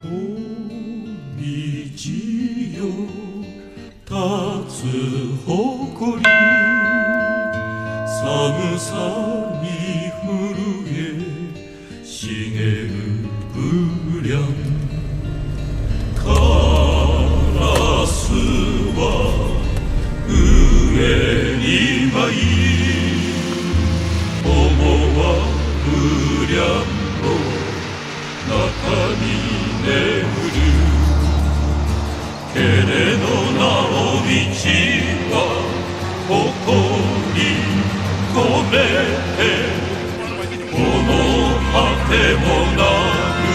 道よ立つ誇り。寒さに震えけれどなお道は誇り込めてこの果てもなく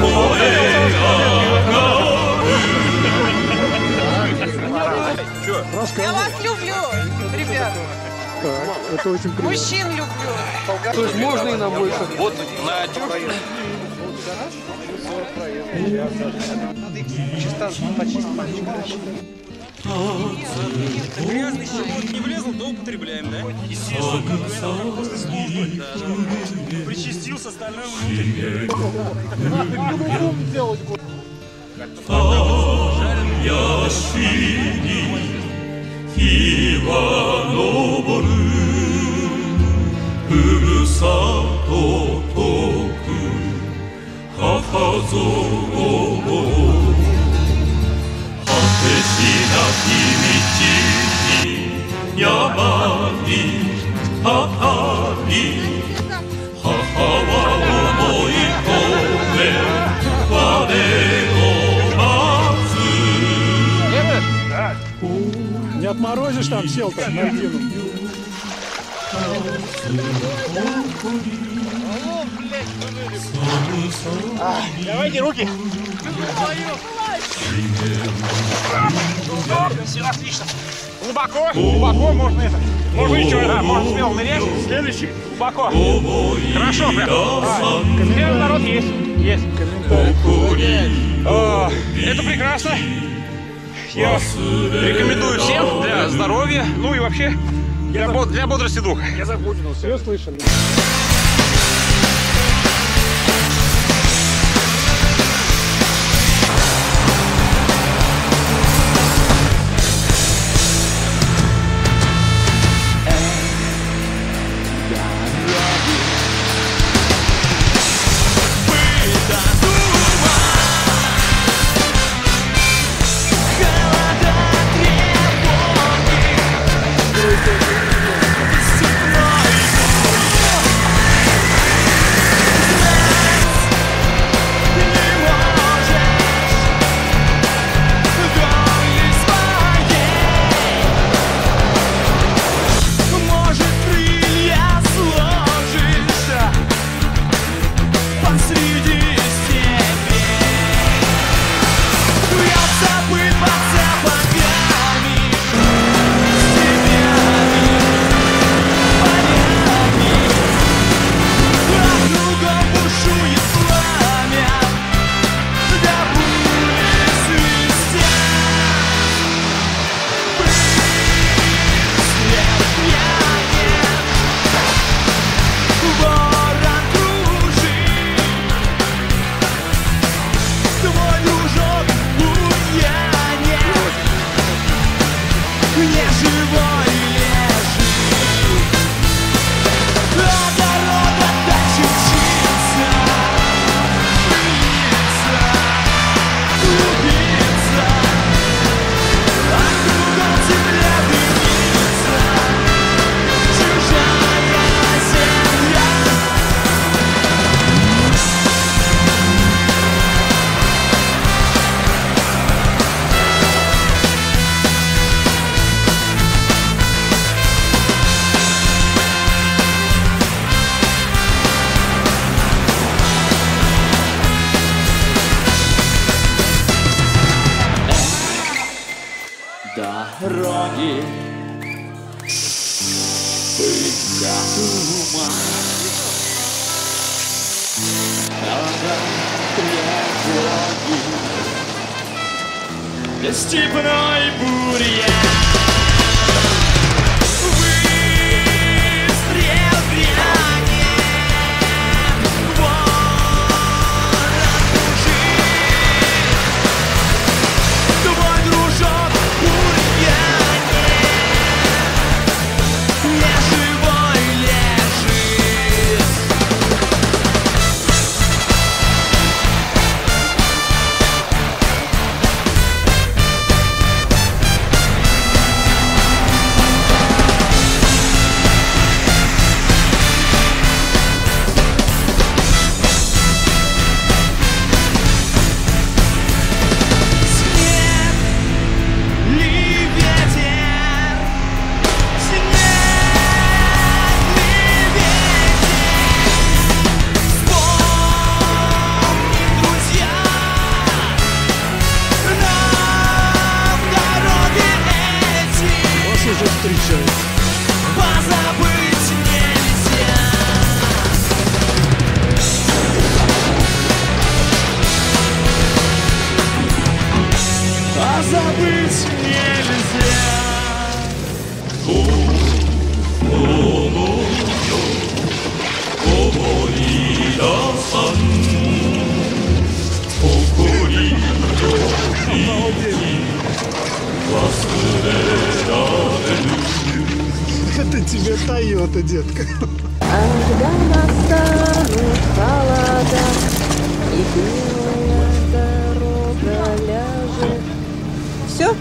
燃え上がる Я вас люблю, ребят. Так, это очень приятно. Мужчин люблю. То есть можно и нам больше? Вот Надо их чисто. Грязный щепот не влезл, но употребляем, да? Естественно, после службы. Да, да. Причастился, Не отморозишь там, сел-то на льдину? Давайте руки. Все отлично. Глубоко, глубоко, можно это. Можно еще, да, можно смело нырять. Следующий, глубоко. Хорошо, прям. А, Комментарий народ есть, есть. Это прекрасно. Я рекомендую всем для здоровья, ну и вообще для, для бодрости духа. Я запутался. Все слышали? Дороги пыльца туман Дорога тревоги Степной бурьян тебе Тойота, детка. Когда настанут холода И белая дорога ляжет Все?